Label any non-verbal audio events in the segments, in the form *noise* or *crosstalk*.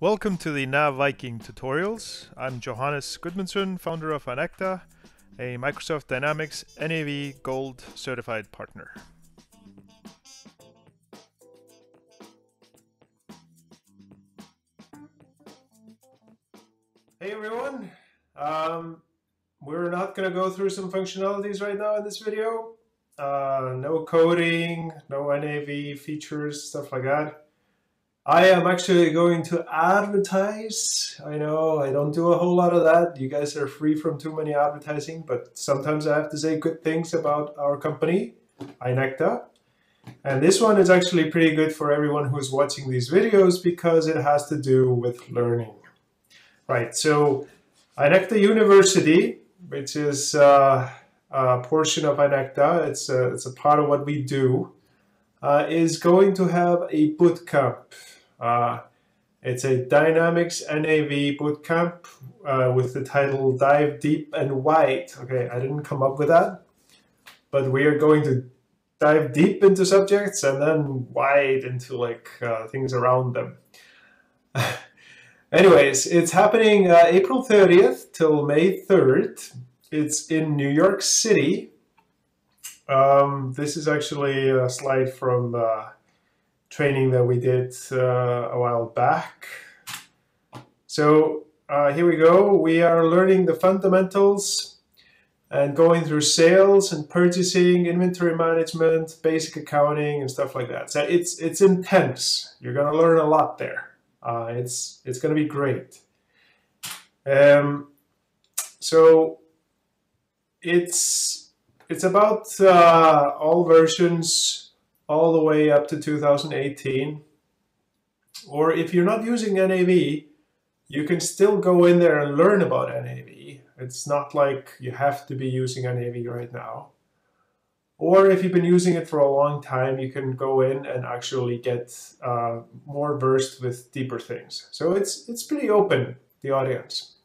Welcome to the Nav Viking tutorials. I'm Johannes Gudmundsson, founder of Inecta, a Microsoft Dynamics NAV Gold certified partner. Hey everyone, um, we're not going to go through some functionalities right now in this video. Uh, no coding, no NAV features, stuff like that. I am actually going to advertise. I know I don't do a whole lot of that. You guys are free from too many advertising, but sometimes I have to say good things about our company, Inecta. And this one is actually pretty good for everyone who's watching these videos because it has to do with learning. Right, so Inecta University, which is uh, a portion of Inecta, it's a, it's a part of what we do, uh, is going to have a bootcamp uh, it's a Dynamics NAV bootcamp uh, with the title Dive Deep and Wide. Okay, I didn't come up with that, but we are going to dive deep into subjects and then wide into like uh, things around them. *laughs* Anyways, it's happening uh, April 30th till May 3rd. It's in New York City. Um, this is actually a slide from uh, training that we did uh, a while back. So uh, here we go. We are learning the fundamentals and going through sales and purchasing, inventory management, basic accounting, and stuff like that. So it's it's intense. You're gonna learn a lot there. Uh, it's it's gonna be great. Um, so it's it's about uh, all versions all the way up to 2018. Or if you're not using NAV, you can still go in there and learn about NAV. It's not like you have to be using NAV right now. Or if you've been using it for a long time, you can go in and actually get uh, more versed with deeper things. So it's, it's pretty open, the audience.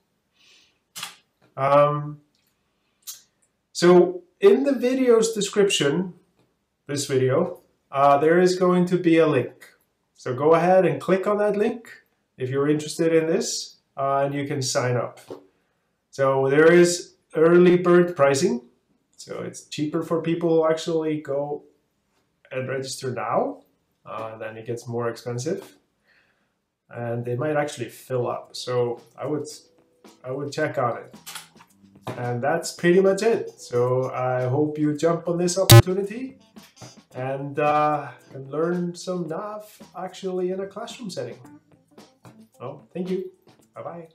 Um, so in the video's description, this video, uh, there is going to be a link. So go ahead and click on that link if you're interested in this, uh, and you can sign up. So there is early bird pricing. So it's cheaper for people who actually go and register now. Uh, then it gets more expensive. And they might actually fill up. So I would, I would check on it. And that's pretty much it. So I hope you jump on this opportunity and, uh, and learn some nav actually in a classroom setting. Oh, thank you. Bye-bye.